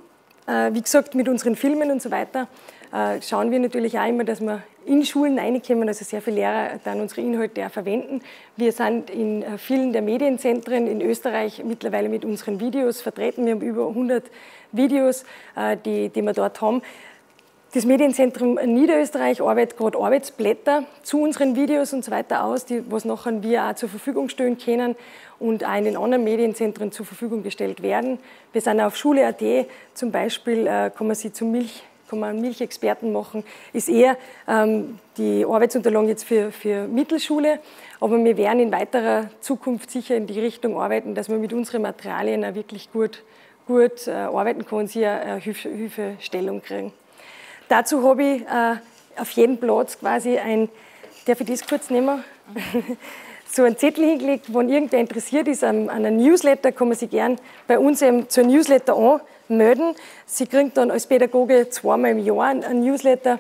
wie gesagt, mit unseren Filmen und so weiter, äh, schauen wir natürlich auch immer, dass wir in Schulen reinkommen, also sehr viele Lehrer dann unsere Inhalte auch verwenden. Wir sind in äh, vielen der Medienzentren in Österreich mittlerweile mit unseren Videos vertreten. Wir haben über 100 Videos, äh, die, die wir dort haben. Das Medienzentrum Niederösterreich arbeitet gerade Arbeitsblätter zu unseren Videos und so weiter aus, die, was nachher wir auch zur Verfügung stellen können und auch in den anderen Medienzentren zur Verfügung gestellt werden. Wir sind auf Schule.at zum Beispiel, äh, kann man sie zum Milch kann man einen Milchexperten machen, ist eher ähm, die Arbeitsunterlagen jetzt für, für Mittelschule. Aber wir werden in weiterer Zukunft sicher in die Richtung arbeiten, dass man mit unseren Materialien auch wirklich gut, gut äh, arbeiten kann und sie eine Hilfe, Hilfestellung kriegen. Dazu habe ich äh, auf jedem Platz quasi ein, darf ich das kurz nehmen? so einen Zettel hingelegt, wenn irgendwer interessiert ist an, an einem Newsletter, kann man sich gern bei uns eben zur Newsletter anmelden. Sie kriegen dann als Pädagoge zweimal im Jahr einen Newsletter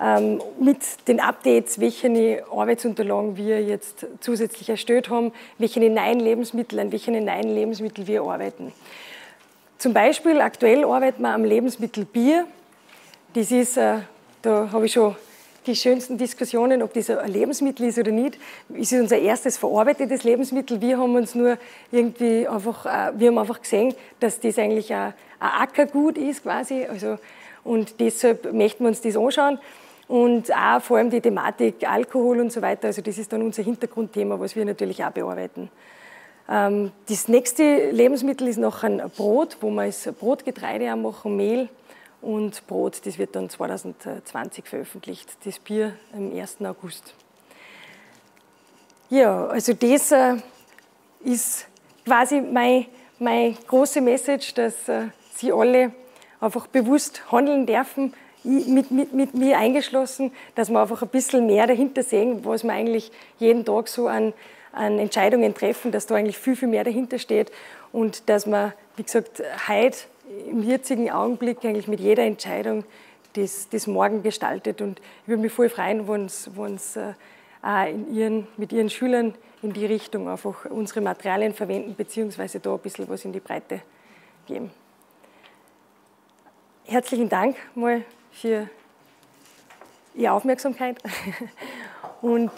ähm, mit den Updates, welche Arbeitsunterlagen wir jetzt zusätzlich erstellt haben, welche neuen Lebensmittel, an welchen neuen Lebensmittel wir arbeiten. Zum Beispiel aktuell arbeiten wir am Lebensmittel Bier. Das ist, äh, da habe ich schon die schönsten Diskussionen, ob das ein Lebensmittel ist oder nicht. Es ist unser erstes verarbeitetes Lebensmittel. Wir haben uns nur irgendwie einfach, äh, wir haben einfach gesehen, dass das eigentlich ein, Ackergut ist quasi. Also, und deshalb möchten wir uns das anschauen. Und auch vor allem die Thematik Alkohol und so weiter. Also das ist dann unser Hintergrundthema, was wir natürlich auch bearbeiten. Ähm, das nächste Lebensmittel ist noch ein Brot, wo wir das Brotgetreide auch machen, Mehl und Brot, das wird dann 2020 veröffentlicht, das Bier am 1. August. Ja, also das äh, ist quasi meine, meine große Message, dass äh, Sie alle einfach bewusst handeln dürfen, mit, mit, mit mir eingeschlossen, dass wir einfach ein bisschen mehr dahinter sehen, was wir eigentlich jeden Tag so an, an Entscheidungen treffen, dass da eigentlich viel, viel mehr dahinter steht und dass man, wie gesagt, heute im jetzigen Augenblick eigentlich mit jeder Entscheidung das, das Morgen gestaltet. Und ich würde mich voll freuen, wenn es äh, auch in ihren, mit ihren Schülern in die Richtung einfach unsere Materialien verwenden, beziehungsweise da ein bisschen was in die Breite geben. Herzlichen Dank mal für Ihre Aufmerksamkeit und